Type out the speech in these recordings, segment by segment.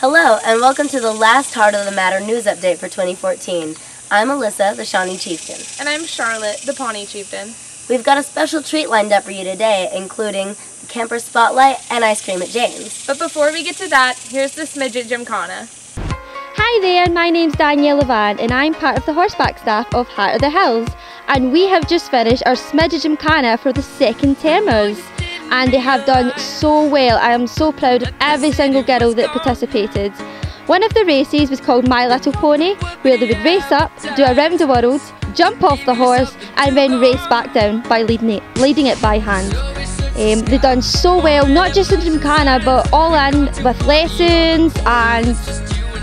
Hello, and welcome to the last Heart of the Matter news update for 2014. I'm Alyssa, the Shawnee Chieftain. And I'm Charlotte, the Pawnee Chieftain. We've got a special treat lined up for you today, including the camper spotlight and ice cream at Jane's. But before we get to that, here's the Smidget Gymkhana. Hi there, my name's Danielle Levan and I'm part of the horseback staff of Heart of the Hills and we have just finished our Smidget Gymkhana for the second termers and they have done so well. I am so proud of every single girl that participated. One of the races was called My Little Pony, where they would race up, do a round the world, jump off the horse, and then race back down by leading it, leading it by hand. Um, they've done so well, not just in Gymkhana, but all in with lessons and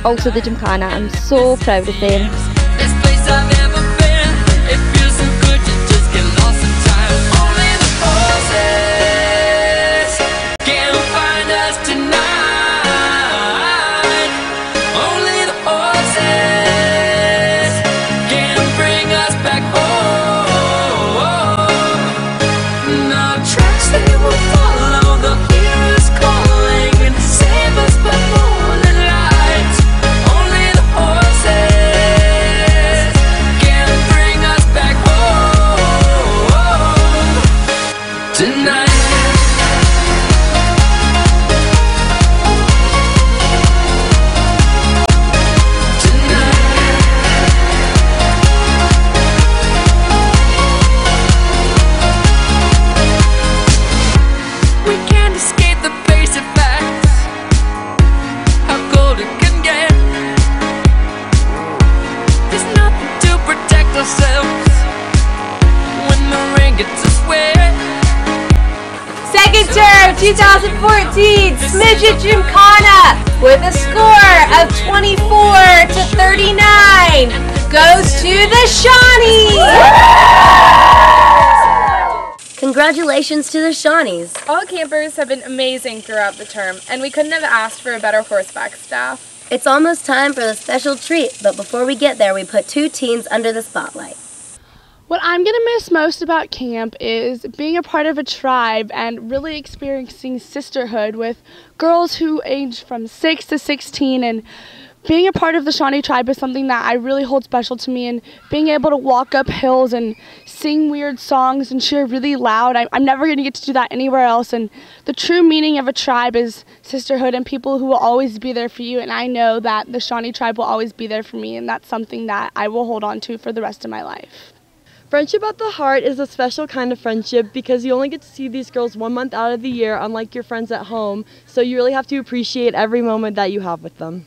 also the Gymkhana. I'm so proud of them. 2014 Smidget Gymkhana with a score of 24 to 39 goes to the Shawnees. Congratulations to the Shawnees. All campers have been amazing throughout the term, and we couldn't have asked for a better horseback staff. It's almost time for the special treat, but before we get there, we put two teens under the spotlight. What I'm going to miss most about camp is being a part of a tribe and really experiencing sisterhood with girls who age from 6 to 16 and being a part of the Shawnee tribe is something that I really hold special to me and being able to walk up hills and sing weird songs and cheer really loud. I, am never going to get to do that anywhere else and the true meaning of a tribe is sisterhood and people who will always be there for you and I know that the Shawnee tribe will always be there for me and that's something that I will hold on to for the rest of my life. Friendship at the Heart is a special kind of friendship because you only get to see these girls one month out of the year, unlike your friends at home. So you really have to appreciate every moment that you have with them.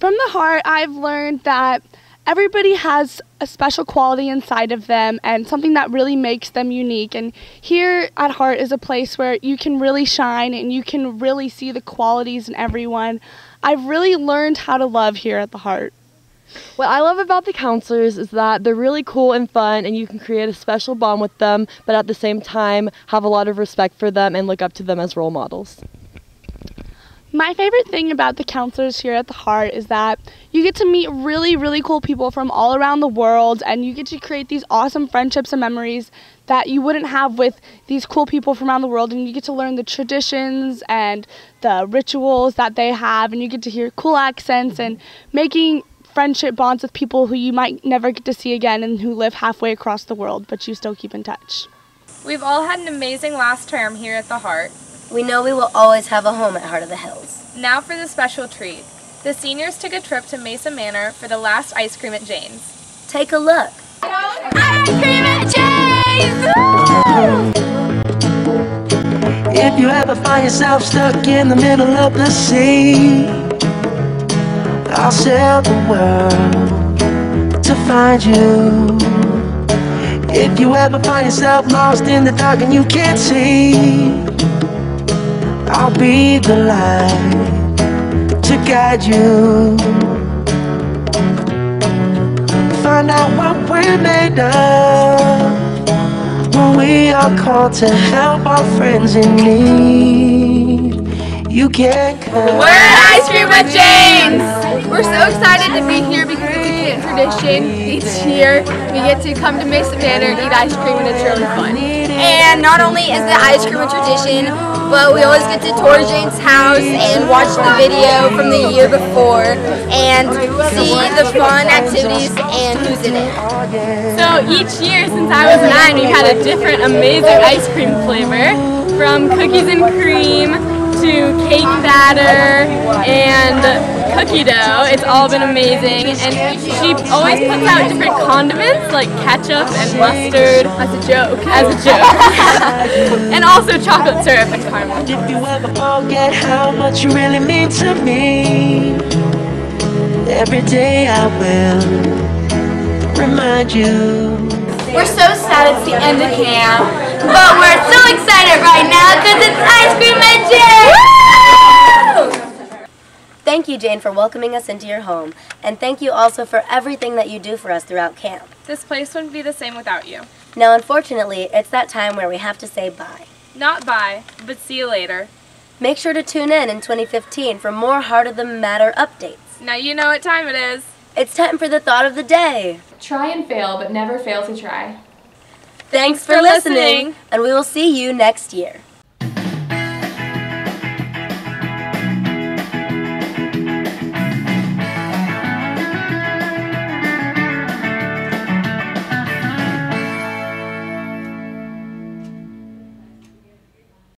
From the heart, I've learned that everybody has a special quality inside of them and something that really makes them unique. And here at Heart is a place where you can really shine and you can really see the qualities in everyone. I've really learned how to love here at the Heart. What I love about the counselors is that they're really cool and fun, and you can create a special bond with them, but at the same time, have a lot of respect for them and look up to them as role models. My favorite thing about the counselors here at the Heart is that you get to meet really, really cool people from all around the world, and you get to create these awesome friendships and memories that you wouldn't have with these cool people from around the world. And you get to learn the traditions and the rituals that they have, and you get to hear cool accents and making friendship bonds with people who you might never get to see again and who live halfway across the world, but you still keep in touch. We've all had an amazing last term here at the Heart. We know we will always have a home at Heart of the Hills. Now for the special treat. The seniors took a trip to Mesa Manor for the last ice cream at Jane's. Take a look. Ice cream at Jane's! If you ever find yourself stuck in the middle of the sea, I'll sail the world to find you. If you ever find yourself lost in the dark and you can't see, I'll be the light to guide you. Find out what we're made of when we are called to help our friends in need. You can't come. We're Ice Cream at Jane's! Excited to be here because it's a kid tradition. each year. We get to come to Mesa Manor, eat ice cream, and it's really fun. And not only is the ice cream a tradition, but we always get to tour Jane's house and watch the video from the year before and see the fun activities and who's in it. So each year since I was nine, we've had a different amazing ice cream flavor, from cookies and cream to cake batter and cookie dough. It's all been amazing, and she always puts out different condiments like ketchup and mustard as a joke. As a joke, and also chocolate syrup and caramel. If you ever forget how much you really mean to me, every day I will remind you. We're so sad it's the end of camp, but we're so excited right now because it's ice cream and Thank you, Jane, for welcoming us into your home, and thank you also for everything that you do for us throughout camp. This place wouldn't be the same without you. Now, unfortunately, it's that time where we have to say bye. Not bye, but see you later. Make sure to tune in in 2015 for more Heart of the Matter updates. Now you know what time it is. It's time for the thought of the day. Try and fail, but never fail to try. Thanks for, for listening, listening. and we will see you next year.